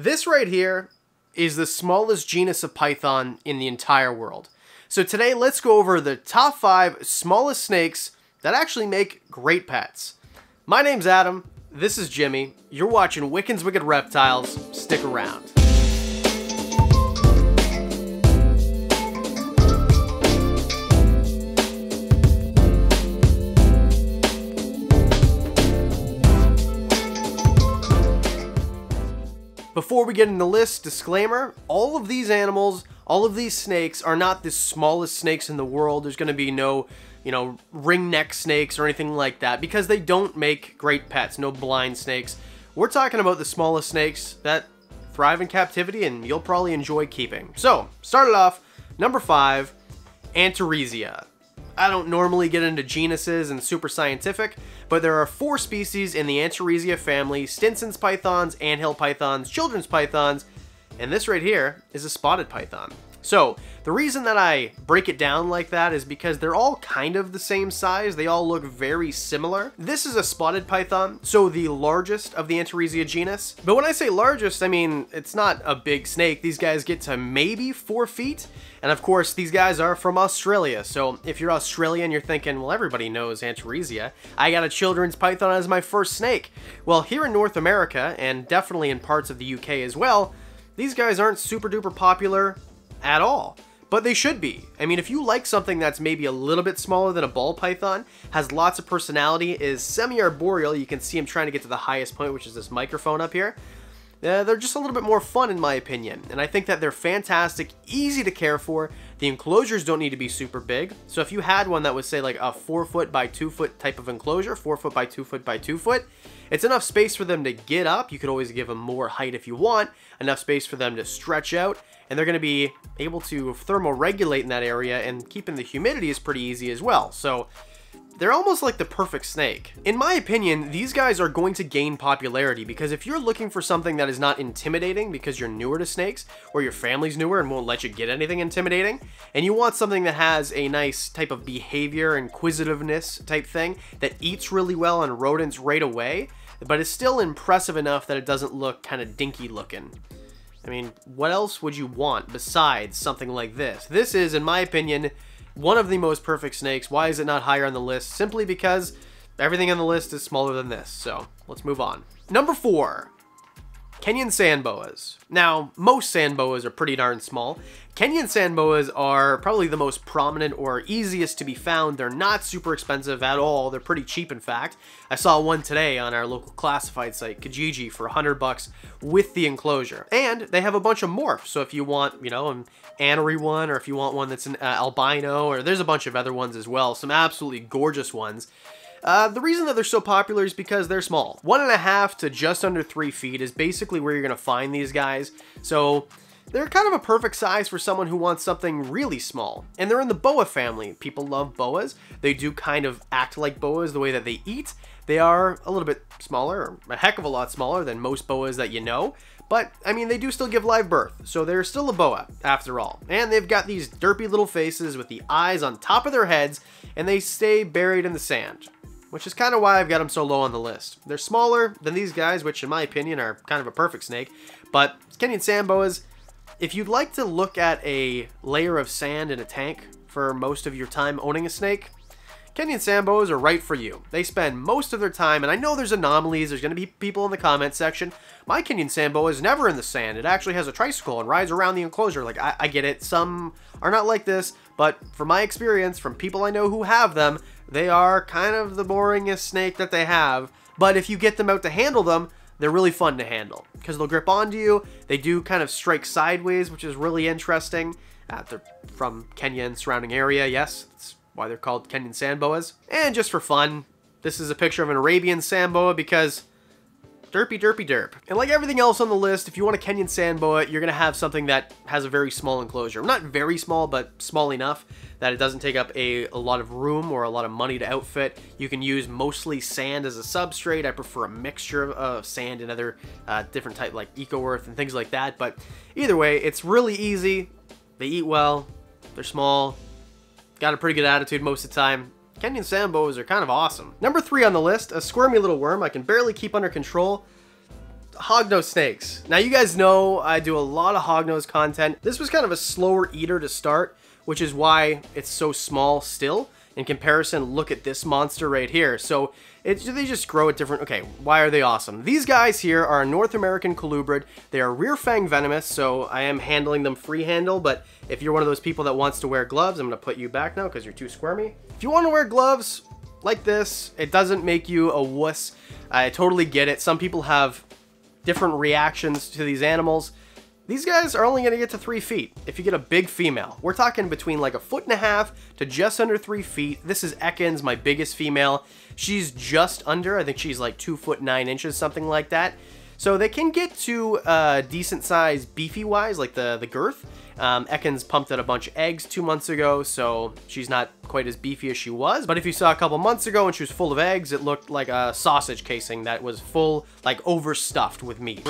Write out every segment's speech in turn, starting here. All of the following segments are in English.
This right here is the smallest genus of python in the entire world. So today let's go over the top 5 smallest snakes that actually make great pets. My name's Adam, this is Jimmy, you're watching Wickens Wicked Reptiles, stick around. Before we get into the list, disclaimer, all of these animals, all of these snakes are not the smallest snakes in the world. There's going to be no, you know, ring neck snakes or anything like that because they don't make great pets, no blind snakes. We're talking about the smallest snakes that thrive in captivity and you'll probably enjoy keeping. So, started off, number five, Antaresia. I don't normally get into genuses and super scientific, but there are four species in the Antaresia family, Stimson's pythons, anthill pythons, children's pythons, and this right here is a spotted python. So, the reason that I break it down like that is because they're all kind of the same size. They all look very similar. This is a spotted python, so the largest of the Antaresia genus. But when I say largest, I mean, it's not a big snake. These guys get to maybe four feet. And of course, these guys are from Australia. So if you're Australian, you're thinking, well, everybody knows Antaresia. I got a children's python as my first snake. Well, here in North America, and definitely in parts of the UK as well, these guys aren't super duper popular at all. But they should be. I mean, if you like something that's maybe a little bit smaller than a ball python, has lots of personality, is semi-arboreal, you can see him trying to get to the highest point, which is this microphone up here, uh, they're just a little bit more fun in my opinion. And I think that they're fantastic, easy to care for. The enclosures don't need to be super big. So if you had one that was say like a 4 foot by 2 foot type of enclosure, 4 foot by 2 foot by 2 foot, it's enough space for them to get up. You could always give them more height if you want. Enough space for them to stretch out and they're going to be able to thermoregulate in that area and keeping the humidity is pretty easy as well. So they're almost like the perfect snake. In my opinion, these guys are going to gain popularity because if you're looking for something that is not intimidating because you're newer to snakes or your family's newer and won't let you get anything intimidating, and you want something that has a nice type of behavior, inquisitiveness type thing that eats really well on rodents right away, but is still impressive enough that it doesn't look kind of dinky looking. I mean, what else would you want besides something like this? This is, in my opinion, one of the most perfect snakes. Why is it not higher on the list? Simply because everything on the list is smaller than this. So, let's move on. Number four, Kenyan sand boas. Now, most sand boas are pretty darn small. Kenyan sand boas are probably the most prominent or easiest to be found. They're not super expensive at all. They're pretty cheap, in fact. I saw one today on our local classified site, Kijiji, for 100 bucks with the enclosure. And they have a bunch of morphs, so if you want, you know, an anery one, or if you want one that's an uh, albino, or there's a bunch of other ones as well, some absolutely gorgeous ones. Uh, the reason that they're so popular is because they're small. One and a half to just under three feet is basically where you're going to find these guys. So they're kind of a perfect size for someone who wants something really small. And they're in the boa family. People love boas. They do kind of act like boas the way that they eat. They are a little bit smaller, a heck of a lot smaller than most boas that you know. But, I mean, they do still give live birth, so they're still a boa, after all. And they've got these derpy little faces with the eyes on top of their heads, and they stay buried in the sand which is kind of why I've got them so low on the list. They're smaller than these guys, which in my opinion are kind of a perfect snake, but Kenyan sand boas, if you'd like to look at a layer of sand in a tank for most of your time owning a snake, Kenyan sand boas are right for you. They spend most of their time, and I know there's anomalies, there's going to be people in the comment section. My Kenyan sand boa is never in the sand. It actually has a tricycle and rides around the enclosure. Like, I, I get it. Some are not like this, but from my experience, from people I know who have them, they are kind of the boringest snake that they have. But if you get them out to handle them, they're really fun to handle because they'll grip onto you. They do kind of strike sideways, which is really interesting. Uh, they're from Kenya and surrounding area, yes. That's why they're called Kenyan sand boas. And just for fun, this is a picture of an Arabian sand boa because derpy derpy derp. And like everything else on the list, if you want a Kenyan sand boa, you're going to have something that has a very small enclosure. Not very small, but small enough that it doesn't take up a, a lot of room or a lot of money to outfit. You can use mostly sand as a substrate. I prefer a mixture of sand and other uh, different type like Eco Earth and things like that. But either way, it's really easy. They eat well. They're small. Got a pretty good attitude most of the time. Kenyan sand boas are kind of awesome. Number three on the list, a squirmy little worm I can barely keep under control. hognose snakes. Now you guys know I do a lot of hognose content. This was kind of a slower eater to start, which is why it's so small still. In comparison, look at this monster right here. So it, they just grow at different... Okay, why are they awesome? These guys here are North American colubrid. They are rear fang venomous, so I am handling them free handle, but if you're one of those people that wants to wear gloves, I'm to put you back now because you're too squirmy. If you want to wear gloves like this, it doesn't make you a wuss. I totally get it. Some people have different reactions to these animals. These guys are only going to get to three feet if you get a big female. We're talking between like a foot and a half to just under three feet. This is Ekans, my biggest female. She's just under, I think she's like two foot nine inches, something like that. So they can get to uh, decent size beefy wise, like the, the girth. Um, Ekans pumped out a bunch of eggs two months ago, so she's not quite as beefy as she was. But if you saw a couple months ago when she was full of eggs, it looked like a sausage casing that was full, like overstuffed with meat.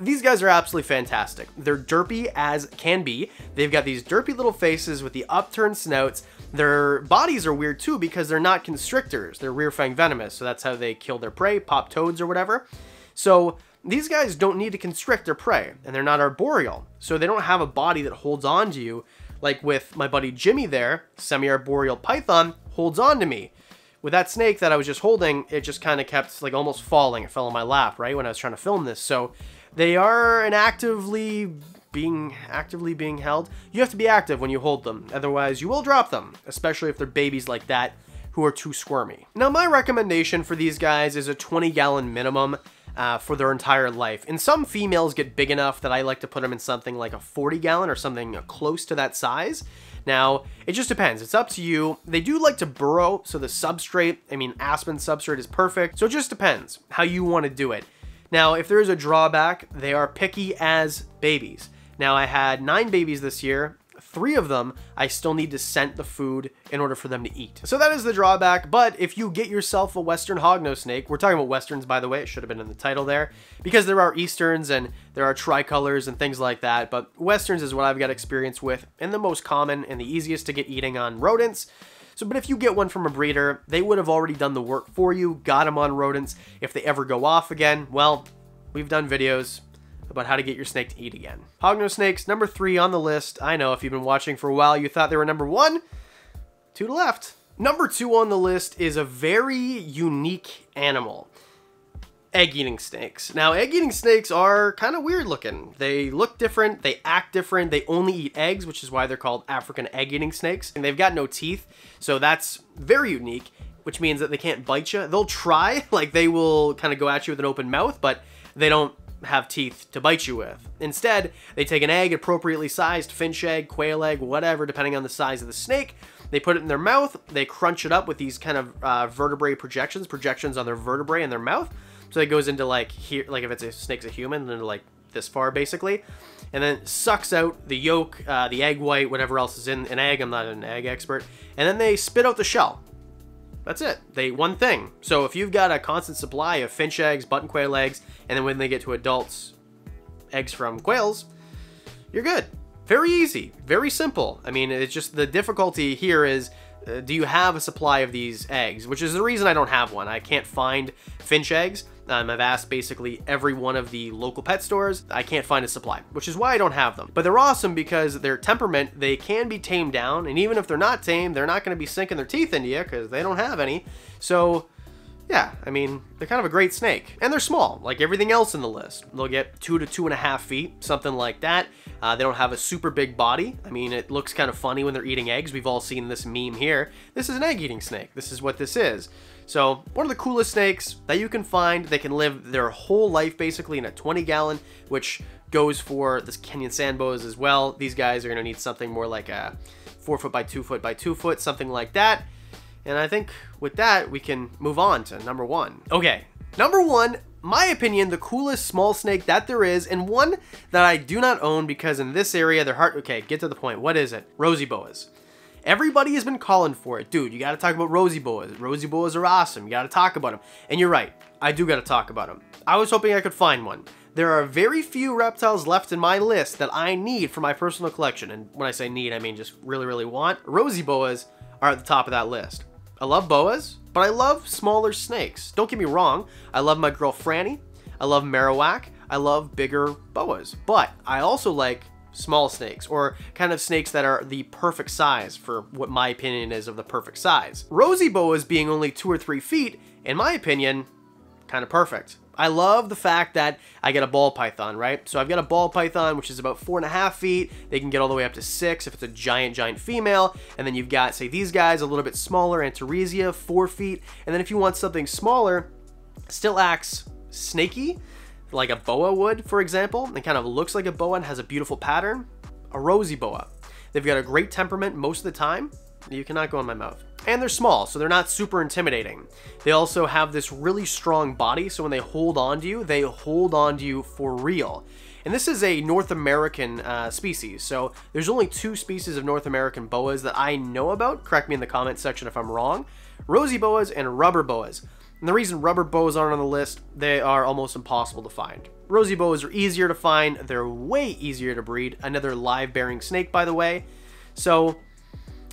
These guys are absolutely fantastic. They're derpy as can be. They've got these derpy little faces with the upturned snouts. Their bodies are weird too because they're not constrictors. They're rear fang venomous, so that's how they kill their prey, pop toads or whatever. So these guys don't need to constrict their prey, and they're not arboreal, so they don't have a body that holds on to you, like with my buddy Jimmy there, semi-arboreal python, holds on to me. With that snake that I was just holding, it just kind of kept like almost falling. It fell on my lap, right, when I was trying to film this. So they are an actively being actively being held. You have to be active when you hold them, otherwise you will drop them, especially if they're babies like that who are too squirmy. Now my recommendation for these guys is a 20 gallon minimum uh, for their entire life. And some females get big enough that I like to put them in something like a 40 gallon or something close to that size. Now, it just depends. It's up to you. They do like to burrow, so the substrate, I mean, aspen substrate is perfect. So it just depends how you want to do it. Now, if there is a drawback, they are picky as babies. Now, I had nine babies this year, three of them, I still need to scent the food in order for them to eat. So that is the drawback, but if you get yourself a Western hognose snake, we're talking about Westerns by the way, it should have been in the title there, because there are Easterns and there are tricolors and things like that, but Westerns is what I've got experience with and the most common and the easiest to get eating on rodents. So, but if you get one from a breeder, they would have already done the work for you, got them on rodents. If they ever go off again, well, we've done videos about how to get your snake to eat again. Hognose snakes, number three on the list. I know if you've been watching for a while, you thought they were number one. Two to left. Number two on the list is a very unique animal. Egg-eating snakes. Now, egg-eating snakes are kind of weird looking. They look different, they act different, they only eat eggs, which is why they're called African egg-eating snakes. And they've got no teeth, so that's very unique, which means that they can't bite you. They'll try, like they will kind of go at you with an open mouth, but they don't have teeth to bite you with. Instead, they take an egg, appropriately sized finch egg, quail egg, whatever, depending on the size of the snake. They put it in their mouth, they crunch it up with these kind of uh, vertebrae projections, projections on their vertebrae in their mouth. So it goes into like here, like if it's a snake's a human, then like this far basically, and then sucks out the yolk, uh, the egg white, whatever else is in an egg. I'm not an egg expert, and then they spit out the shell. That's it. They one thing. So if you've got a constant supply of finch eggs, button quail eggs, and then when they get to adults, eggs from quails, you're good. Very easy, very simple. I mean, it's just the difficulty here is uh, do you have a supply of these eggs? Which is the reason I don't have one. I can't find finch eggs. Um, I've asked basically every one of the local pet stores. I can't find a supply, which is why I don't have them. But they're awesome because their temperament, they can be tamed down. And even if they're not tamed, they're not going to be sinking their teeth into you because they don't have any. So yeah, I mean, they're kind of a great snake. And they're small, like everything else in the list. They'll get two to two and a half feet, something like that. Uh, they don't have a super big body. I mean, it looks kind of funny when they're eating eggs. We've all seen this meme here. This is an egg-eating snake. This is what this is. So one of the coolest snakes that you can find. They can live their whole life basically in a 20 gallon, which goes for this Kenyan sand boas as well. These guys are to need something more like a four foot by two foot by two foot, something like that. And I think with that, we can move on to number one. Okay, number one, my opinion, the coolest small snake that there is, and one that I do not own because in this area, they're hard. Okay, get to the point. What is it? Rosy boas. Everybody has been calling for it. Dude, you gotta talk about rosy boas. Rosy boas are awesome. You gotta talk about them. And you're right, I do gotta talk about them. I was hoping I could find one. There are very few reptiles left in my list that I need for my personal collection. And when I say need, I mean just really, really want. Rosy boas are at the top of that list. I love boas, but I love smaller snakes. Don't get me wrong, I love my girl Franny. I love Marowak. I love bigger boas. But I also like small snakes, or kind of snakes that are the perfect size for what my opinion is of the perfect size. Rosy boas being only two or three feet, in my opinion, kind of perfect. I love the fact that I get a ball python, right? So I've got a ball python, which is about four and a half feet. They can get all the way up to six if it's a giant, giant female. And then you've got, say, these guys, a little bit smaller, Antaresia, four feet. And then if you want something smaller, still acts snaky, like a boa would, for example, and kind of looks like a boa and has a beautiful pattern, a rosy boa. They've got a great temperament most of the time. You cannot go in my mouth. And they're small, so they're not super intimidating. They also have this really strong body, so when they hold on to you, they hold on to you for real. And this is a North American uh, species, so there's only two species of North American boas that I know about. Correct me in the comment section if I'm wrong. Rosy boas and rubber boas. And the reason rubber boas aren't on the list, they are almost impossible to find. Rosy boas are easier to find, they're way easier to breed. Another live bearing snake, by the way. So,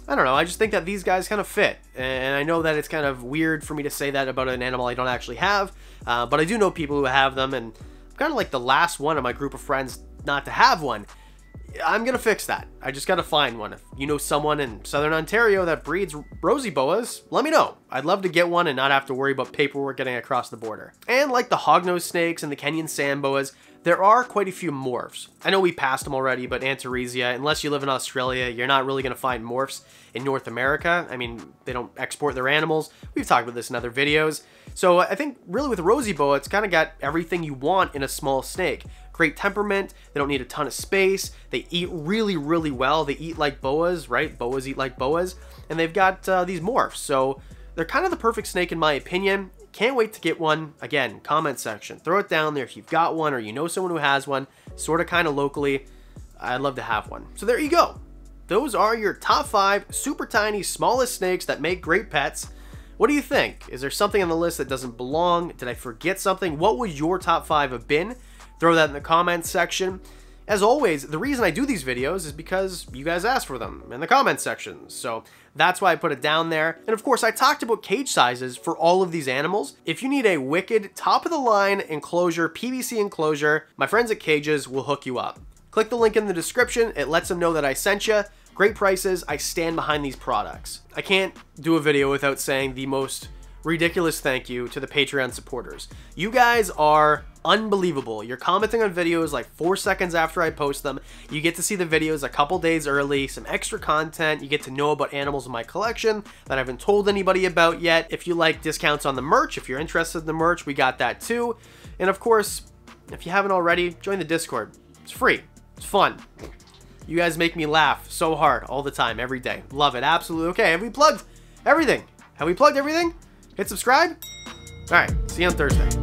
I don't know, I just think that these guys kind of fit. And I know that it's kind of weird for me to say that about an animal I don't actually have, uh, but I do know people who have them, and I'm kind of like the last one of my group of friends not to have one. I'm gonna fix that. I just gotta find one. If you know someone in Southern Ontario that breeds rosy boas, let me know. I'd love to get one and not have to worry about paperwork getting across the border. And like the hognose snakes and the Kenyan sand boas, there are quite a few morphs. I know we passed them already, but Antaresia, unless you live in Australia, you're not really gonna find morphs in North America. I mean, they don't export their animals. We've talked about this in other videos. So I think really with rosy boa, it's kind of got everything you want in a small snake great temperament. They don't need a ton of space. They eat really, really well. They eat like boas, right? Boas eat like boas. And they've got uh, these morphs. So they're kind of the perfect snake in my opinion. Can't wait to get one. Again, comment section. Throw it down there if you've got one or you know someone who has one, sort of kind of locally. I'd love to have one. So there you go. Those are your top five super tiny, smallest snakes that make great pets. What do you think? Is there something on the list that doesn't belong? Did I forget something? What would your top five have been? Throw that in the comments section. As always, the reason I do these videos is because you guys asked for them in the comments section. So that's why I put it down there. And of course, I talked about cage sizes for all of these animals. If you need a wicked, top of the line enclosure, PVC enclosure, my friends at Kages will hook you up. Click the link in the description. It lets them know that I sent you. Great prices. I stand behind these products. I can't do a video without saying the most ridiculous thank you to the Patreon supporters. You guys are unbelievable. You're commenting on videos like four seconds after I post them. You get to see the videos a couple days early, some extra content. You get to know about animals in my collection that I haven't told anybody about yet. If you like discounts on the merch, if you're interested in the merch, we got that too. And of course, if you haven't already, join the Discord. It's free. It's fun. You guys make me laugh so hard all the time, every day. Love it. Absolutely. Okay, have we plugged everything? Have we plugged everything? Hit subscribe. All right, see you on Thursday.